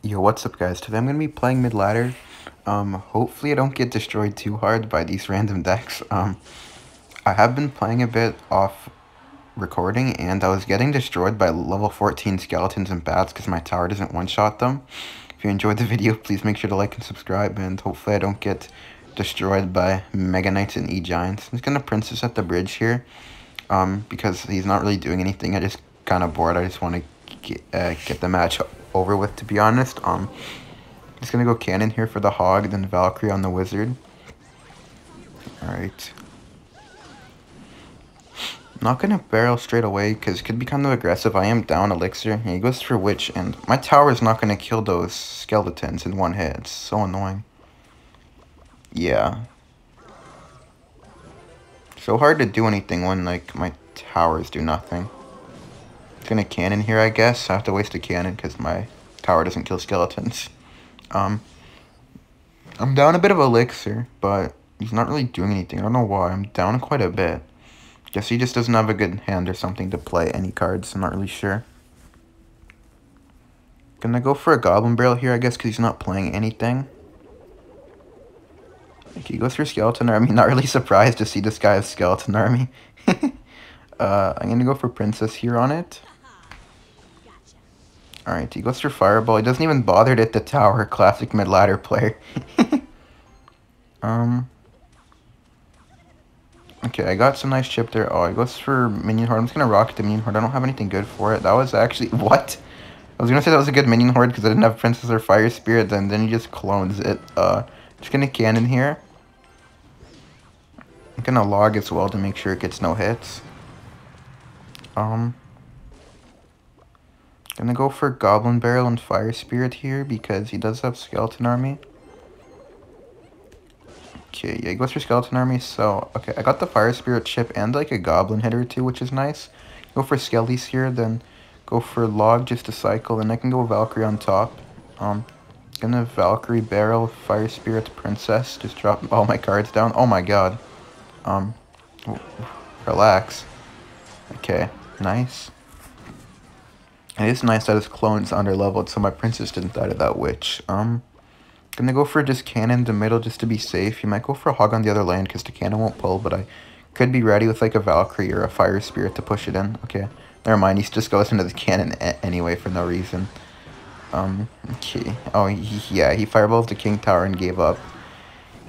Yo, what's up guys? Today I'm going to be playing mid-ladder. Um, hopefully I don't get destroyed too hard by these random decks. Um, I have been playing a bit off recording and I was getting destroyed by level 14 skeletons and bats because my tower doesn't one-shot them. If you enjoyed the video, please make sure to like and subscribe and hopefully I don't get destroyed by Mega Knights and E-Giants. I'm just going to Princess at the bridge here um, because he's not really doing anything. I just kind of bored. I just want to get, uh, get the match over with, to be honest. Um, just gonna go cannon here for the hog, then Valkyrie on the wizard. Alright. Not gonna barrel straight away, because could be kind of aggressive. I am down elixir. He goes for witch, and my tower is not gonna kill those skeletons in one hit. It's so annoying. Yeah. So hard to do anything when, like, my towers do nothing gonna cannon here, I guess. I have to waste a cannon because my tower doesn't kill skeletons. Um, I'm down a bit of elixir, but he's not really doing anything. I don't know why. I'm down quite a bit. Guess he just doesn't have a good hand or something to play any cards. I'm not really sure. Gonna go for a Goblin Barrel here, I guess, because he's not playing anything. he goes for Skeleton Army. Not really surprised to see this guy have Skeleton Army. uh, I'm gonna go for Princess here on it. Alright, he goes for Fireball. He doesn't even bother to hit the tower. Classic mid-ladder player. um... Okay, I got some nice chip there. Oh, he goes for Minion Horde. I'm just going to rocket the Minion Horde. I don't have anything good for it. That was actually... What? I was going to say that was a good Minion Horde because I didn't have Princess or Fire Spirit. Then, then he just clones it. Uh, just going to cannon here. I'm going to log as well to make sure it gets no hits. Um... Gonna go for Goblin Barrel and Fire Spirit here because he does have Skeleton Army. Okay, yeah, he goes for Skeleton Army, so... Okay, I got the Fire Spirit chip and like a Goblin hitter too, which is nice. Go for Skellies here, then go for Log just to cycle, and I can go Valkyrie on top. Um, gonna Valkyrie Barrel, Fire Spirit, Princess, just drop all my cards down. Oh my god. Um, relax. Okay, nice. It's nice that his clone's under leveled, so my princess didn't die to that witch. Um, gonna go for just cannon the middle just to be safe. You might go for a hog on the other land because the cannon won't pull, but I could be ready with like a Valkyrie or a Fire Spirit to push it in. Okay, never mind. He just goes into the cannon anyway for no reason. Um, okay. Oh, he, yeah, he fireballs the King Tower and gave up.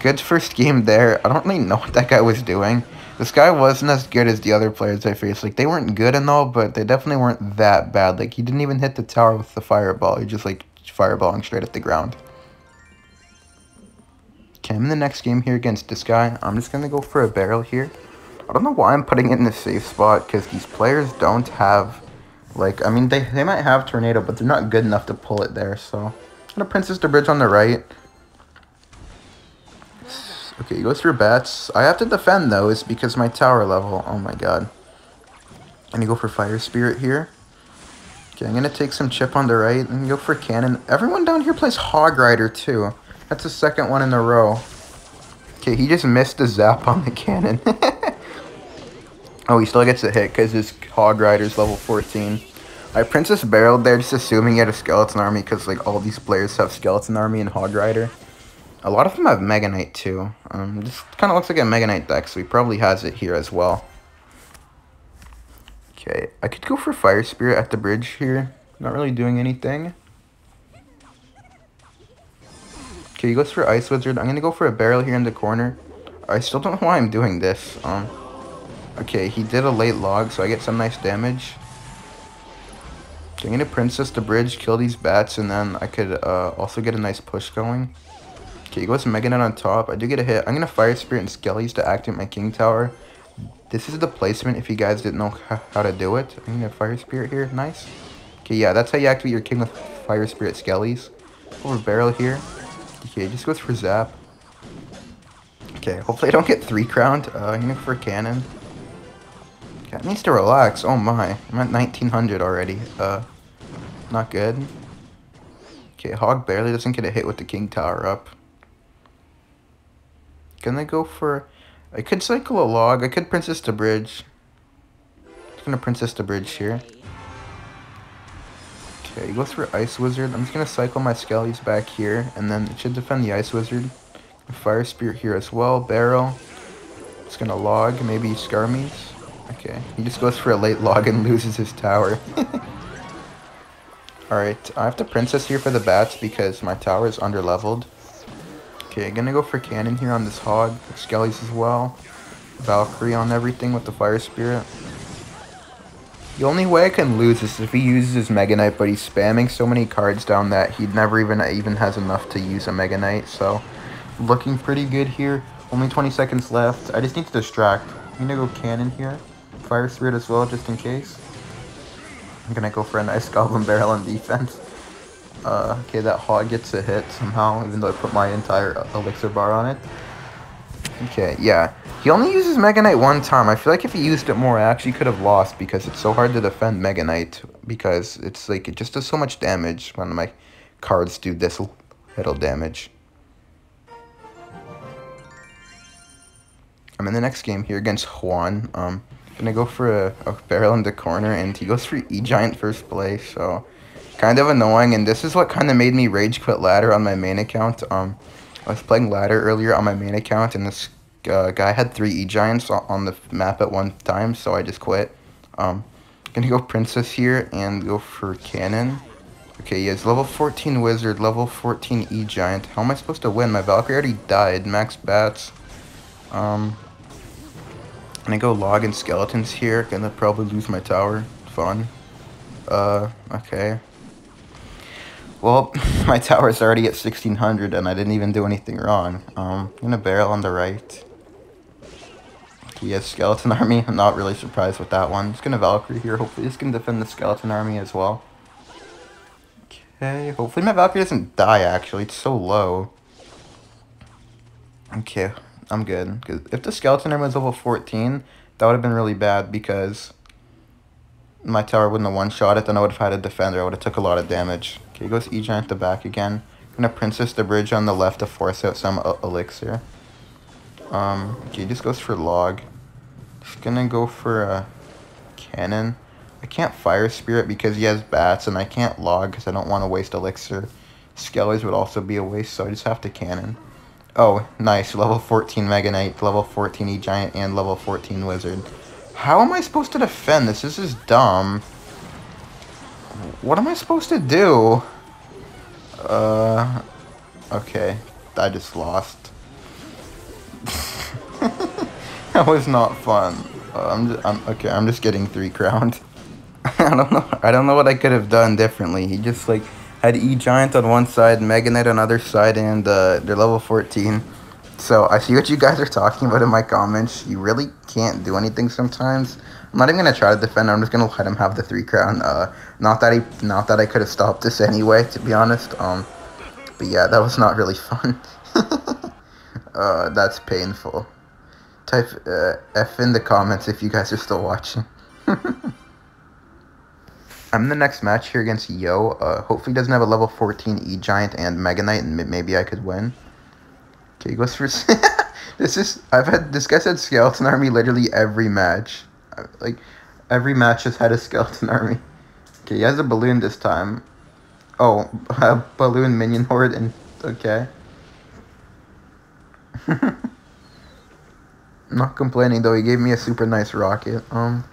Good first game there. I don't really know what that guy was doing. This guy wasn't as good as the other players I faced. Like, they weren't good and all, but they definitely weren't that bad. Like, he didn't even hit the tower with the fireball. He just, like, fireballing straight at the ground. Okay, I'm in the next game here against this guy. I'm just going to go for a barrel here. I don't know why I'm putting it in the safe spot, because these players don't have, like, I mean, they, they might have Tornado, but they're not good enough to pull it there, so... I'm going to Princess the Bridge on the right. Okay, he goes for bats. I have to defend though. those because my tower level. Oh my god. And you go for Fire Spirit here. Okay, I'm going to take some chip on the right and go for cannon. Everyone down here plays Hog Rider too. That's the second one in a row. Okay, he just missed the zap on the cannon. oh, he still gets a hit because his Hog Rider's level 14. I Princess barreled there just assuming he had a Skeleton Army because like all these players have Skeleton Army and Hog Rider. A lot of them have Mega Knight too. Um, this kind of looks like a Mega Knight deck, so he probably has it here as well. Okay, I could go for Fire Spirit at the bridge here. Not really doing anything. Okay, he goes for Ice Wizard. I'm going to go for a barrel here in the corner. I still don't know why I'm doing this. Um, Okay, he did a late log, so I get some nice damage. Okay, I'm going to Princess the bridge, kill these bats, and then I could uh, also get a nice push going. Okay, he goes Mega Knight on top. I do get a hit. I'm going to Fire Spirit and Skellies to activate my King Tower. This is the placement if you guys didn't know how to do it. I'm going to Fire Spirit here. Nice. Okay, yeah, that's how you activate your King with Fire Spirit Skellies. Over Barrel here. Okay, just goes for Zap. Okay, hopefully I don't get 3 crowned. Uh, I'm going to go for Cannon. Cat needs to relax. Oh my. I'm at 1900 already. Uh, not good. Okay, Hog barely doesn't get a hit with the King Tower up. Gonna go for... I could cycle a log. I could Princess to Bridge. I'm gonna Princess to Bridge here. Okay, goes for Ice Wizard. I'm just to cycle my Skellies back here, and then it should defend the Ice Wizard. Fire Spirit here as well. Barrel. It's to log, maybe Skarmies. Okay, he just goes for a late log and loses his tower. Alright, I have the Princess here for the bats because my tower is under-leveled. Okay, gonna go for Cannon here on this Hog. Skellies as well. Valkyrie on everything with the Fire Spirit. The only way I can lose is if he uses his Mega Knight, but he's spamming so many cards down that he never even even has enough to use a Mega Knight. So, looking pretty good here. Only 20 seconds left. I just need to distract. I'm gonna go Cannon here. Fire Spirit as well, just in case. I'm gonna go for a nice Goblin Barrel on defense. Uh, okay, that Hog gets a hit somehow, even though I put my entire Elixir bar on it. Okay, yeah. He only uses Mega Knight one time. I feel like if he used it more, I actually could have lost because it's so hard to defend Mega Knight because it's like it just does so much damage when my cards do this little damage. I'm in the next game here against Juan. Um, gonna go for a, a barrel in the corner, and he goes for E Giant first place. So kind of annoying, and this is what kind of made me rage quit ladder on my main account. Um, I was playing ladder earlier on my main account, and this uh, guy had three E-Giants on the map at one time, so I just quit. Um, gonna go Princess here and go for Cannon. Okay, he has level 14 Wizard, level 14 E-Giant. How am I supposed to win? My Valkyrie already died. Max Bats. Um, gonna go Log and Skeletons here. Gonna probably lose my tower. Fun. Uh, okay. Well, my tower's already at 1600 and I didn't even do anything wrong. Um, I'm gonna barrel on the right. He has skeleton army. I'm not really surprised with that one. Just gonna Valkyrie here. Hopefully he's gonna defend the skeleton army as well. Okay, hopefully my Valkyrie doesn't die actually. It's so low. Okay, I'm good. Cause if the skeleton army was level 14, that would have been really bad because my tower wouldn't have one-shot it, then I would have had a defender. I would have took a lot of damage. Okay, goes E-Giant the back again. Gonna Princess the bridge on the left to force out some elixir. Um, okay, just goes for log. Just gonna go for a cannon. I can't fire spirit because he has bats, and I can't log because I don't want to waste elixir. Skellies would also be a waste, so I just have to cannon. Oh, nice. Level 14 Mega Knight, level 14 E-Giant, and level 14 Wizard. How am I supposed to defend this? This is dumb. What am I supposed to do? Uh, okay. I just lost. that was not fun. Uh, I'm, just, I'm okay. I'm just getting three crowned. I don't know. I don't know what I could have done differently. He just like had E Giant on one side, Mega Knight on other side, and uh, they're level 14. So I see what you guys are talking about in my comments. You really can't do anything sometimes. I'm not even gonna try to defend. I'm just gonna let him have the three crown. Uh, not that he, not that I could have stopped this anyway, to be honest. Um, but yeah, that was not really fun. uh, that's painful. Type uh, F in the comments if you guys are still watching. I'm in the next match here against Yo. Uh, hopefully doesn't have a level 14 E-Giant and Mega Knight, and maybe I could win. Okay, he goes for... this is... I've had... This guy said Skeleton Army literally every match. Like, every match has had a Skeleton Army. Okay, he has a balloon this time. Oh, a balloon minion horde and... Okay. not complaining though, he gave me a super nice rocket. Um...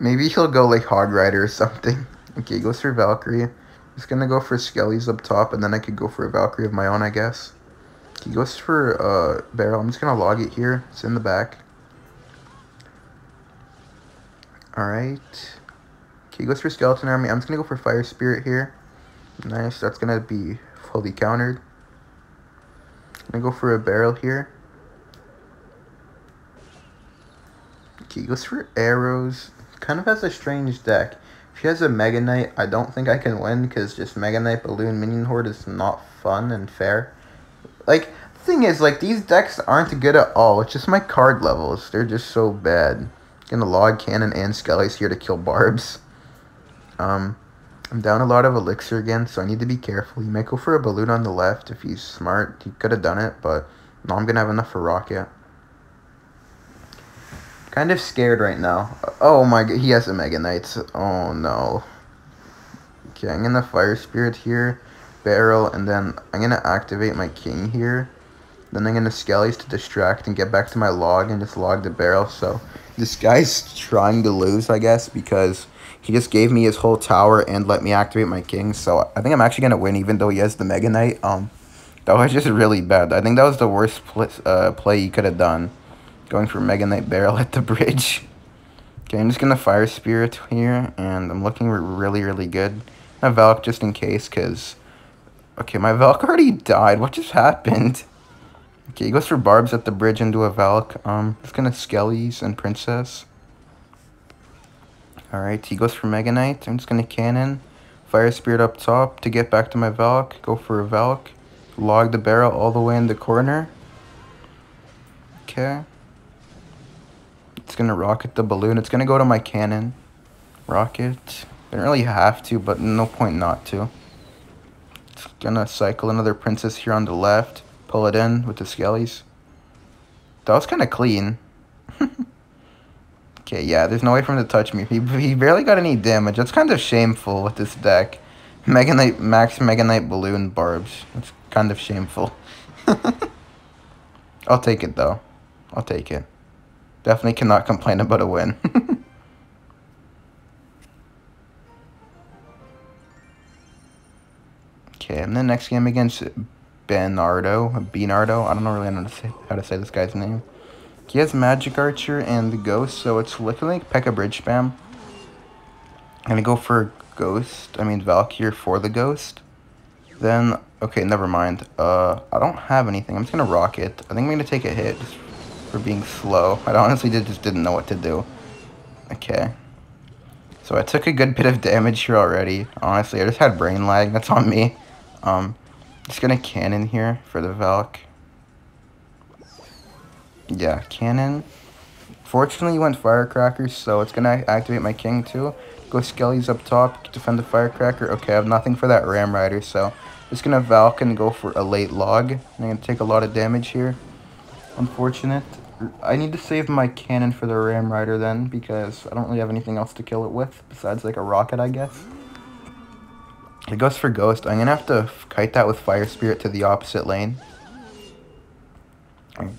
Maybe he'll go like Hog Rider or something. Okay, he goes for Valkyrie. He's gonna go for Skellies up top, and then I could go for a Valkyrie of my own, I guess. He goes for uh, barrel. I'm just going to log it here. It's in the back. Alright. He goes for Skeleton Army. I'm just going to go for Fire Spirit here. Nice. That's going to be fully countered. I'm going to go for a barrel here. He goes for arrows. Kind of has a strange deck. If he has a Mega Knight, I don't think I can win because just Mega Knight Balloon Minion Horde is not fun and fair. Like, thing is, like, these decks aren't good at all. It's just my card levels. They're just so bad. Gonna log Cannon and Skellies here to kill Barbs. Um, I'm down a lot of Elixir again, so I need to be careful. He might go for a Balloon on the left if he's smart. He could have done it, but now I'm gonna have enough for Rocket. Kind of scared right now. Oh my god, he has a Mega Knight. Oh no. Okay, I'm gonna Fire Spirit here, Barrel, and then I'm gonna activate my King here. Then I'm gonna Skellies to distract and get back to my log and just log the barrel. So this guy's trying to lose, I guess, because he just gave me his whole tower and let me activate my king. So I think I'm actually gonna win, even though he has the Mega Knight. Um, that was just really bad. I think that was the worst pl uh, play he could have done, going for Mega Knight barrel at the bridge. Okay, I'm just gonna Fire Spirit here, and I'm looking really, really good. A Valk just in case, because... Okay, my Valk already died. What just happened? Okay, he goes for Barbs at the bridge into a Valk. Um, he's gonna Skellies and Princess. Alright, he goes for Mega Knight. I'm just gonna Cannon. Fire Spirit up top to get back to my Valk. Go for a Valk. Log the barrel all the way in the corner. Okay. It's gonna rocket the balloon. It's gonna go to my cannon. Rocket. Didn't really have to, but no point not to. Gonna cycle another princess here on the left. Pull it in with the skellies. That was kind of clean. okay, yeah, there's no way for him to touch me. He, he barely got any damage. That's kind of shameful with this deck. Mega Knight, Max Mega Knight Balloon Barbs. That's kind of shameful. I'll take it, though. I'll take it. Definitely cannot complain about a win. okay, and the next game against Bernardo, Bernardo. I don't know really how to say how to say this guy's name. He has Magic Archer and the Ghost, so it's looking like P.E.K.K.A. Bridge spam. I'm gonna go for Ghost, I mean Valkyr for the Ghost. Then, okay, never mind. Uh, I don't have anything. I'm just gonna rocket. I think I'm gonna take a hit for being slow. I honestly did, just didn't know what to do. Okay. So I took a good bit of damage here already. Honestly, I just had brain lag. That's on me. Um, just gonna cannon here for the Valk. Yeah, cannon. Fortunately, you went Firecracker, so it's gonna activate my king too. Go Skelly's up top, defend the Firecracker. Okay, I have nothing for that Ram Rider, so just gonna Valk and go for a late log. I'm gonna take a lot of damage here. Unfortunate. I need to save my cannon for the Ram Rider then, because I don't really have anything else to kill it with, besides like a rocket, I guess. It goes for Ghost. I'm going to have to kite that with Fire Spirit to the opposite lane.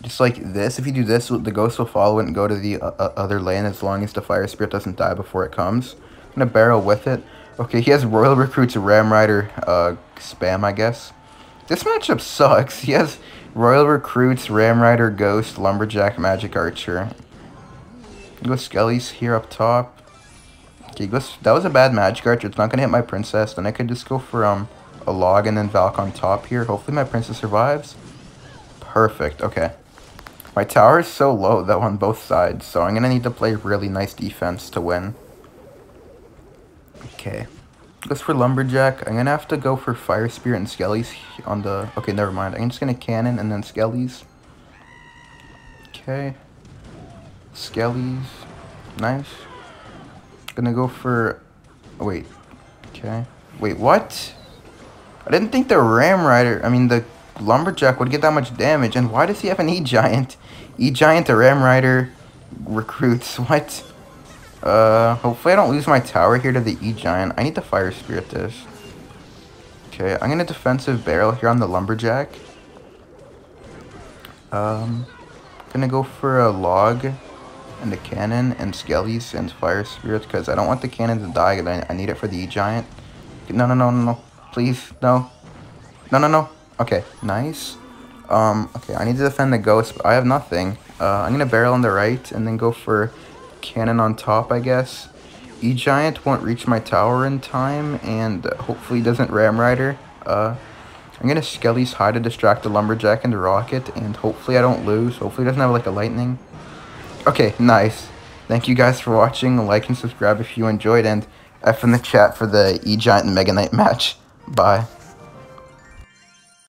Just like this, if you do this, the Ghost will follow it and go to the uh, uh, other lane as long as the Fire Spirit doesn't die before it comes. I'm going to barrel with it. Okay, he has Royal Recruits Ram Rider uh, spam, I guess. This matchup sucks. He has Royal Recruits, Ram Rider, Ghost, Lumberjack, Magic Archer. Go Skellies here up top. Okay, that was a bad magic archer. It's not going to hit my princess. Then I could just go for um a log and then Valk on top here. Hopefully my princess survives. Perfect. Okay. My tower is so low, though, on both sides. So I'm going to need to play really nice defense to win. Okay. Goes for Lumberjack. I'm going to have to go for Fire Spirit and Skellies on the... Okay, never mind. I'm just going to Cannon and then Skellies. Okay. Skellies. Nice. Gonna go for... Wait. Okay. Wait, what? I didn't think the Ram Rider... I mean, the Lumberjack would get that much damage. And why does he have an E-Giant? E-Giant, the Ram Rider recruits. What? Uh, hopefully I don't lose my tower here to the E-Giant. I need to Fire Spirit this. Okay, I'm gonna defensive barrel here on the Lumberjack. Um, gonna go for a log the cannon and skellies and fire spirits because I don't want the cannon to die and I, I need it for the E-Giant. No, no, no, no, no. Please, no. No, no, no. Okay, nice. Um, okay, I need to defend the ghost, but I have nothing. Uh, I'm gonna barrel on the right and then go for cannon on top, I guess. E-Giant won't reach my tower in time and hopefully doesn't Ram Rider. Uh, I'm gonna Skelly's high to distract the Lumberjack and the Rocket and hopefully I don't lose. Hopefully doesn't have like a lightning. Okay, nice. Thank you guys for watching. Like and subscribe if you enjoyed, and F in the chat for the E-Giant and Mega Knight match. Bye.